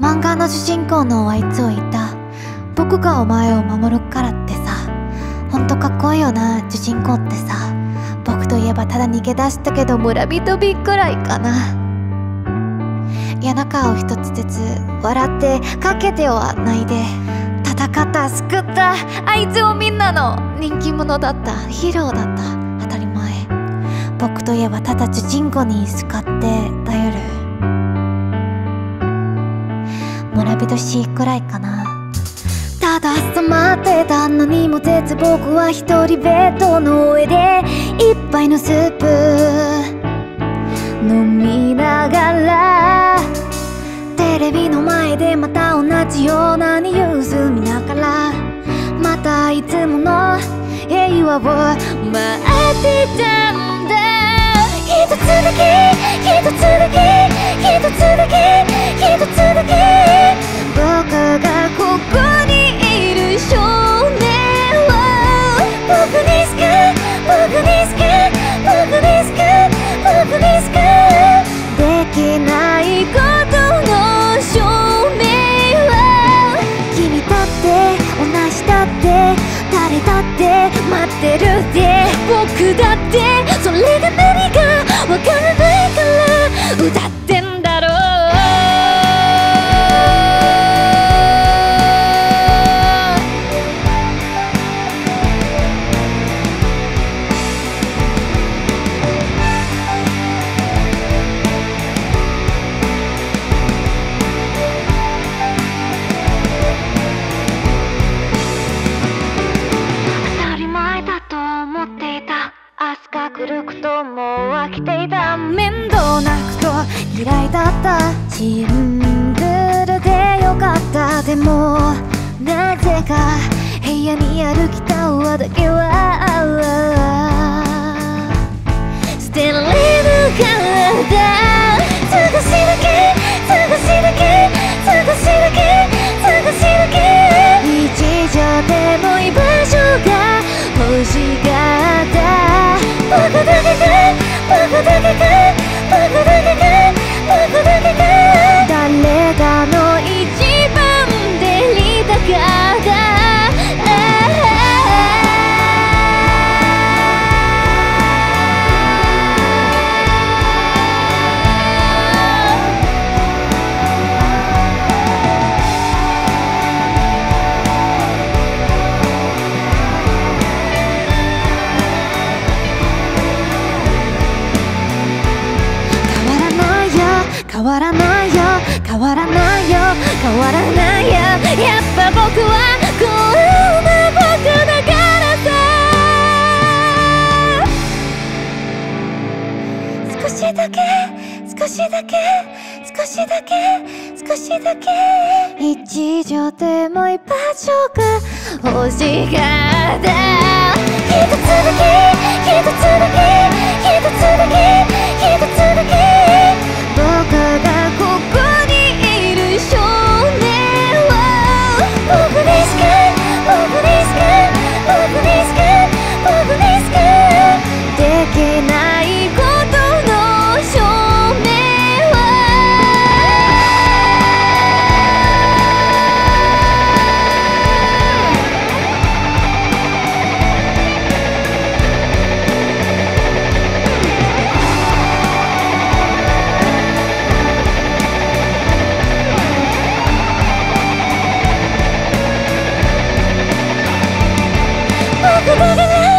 漫画の主人公のあいつを言った。僕がお前を守るからってさ。ほんとかっこいいよな主人公ってさ。僕といえばただ逃げ出したけど村人びくらいかな。嫌な顔一つずつ笑ってかけてはないで戦った救ったあいつをみんなの。人気者だったヒーローだった。当たり前。僕といえばただ主人公にすかって頼る村人しいくらいかな。ただ染まってたのにも絶僕は一人ベッドの上で一杯のスープ飲みながらテレビの前でまた同じようなニュース見ながらまたいつもの平和を待ってたんだ。一つだけだって誰だって待ってるって僕だってそれが何かわからないとも飽きていた。面倒なこと嫌いだったシングルでよかったでもなぜか部屋にあるギターだけは捨てられるからだないよ。変わらないよ。変わらないよ。やっぱ僕はこんな僕だからさ。少しだけ。少しだけ。少しだけ。少しだけ。日常でも居場所が欲しかった一つだけ僕だけ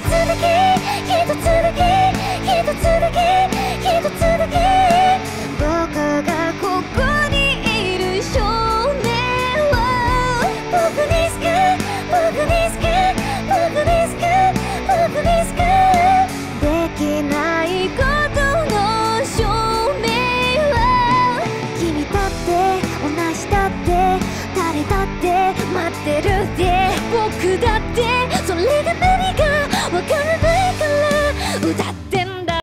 つだけ一つだけ一つだけ一つだけ。僕がここにいる少年は。僕に好く僕に好く僕に好く僕に好く。できないことの証明は。君だって同じだって誰だって待ってるで僕だって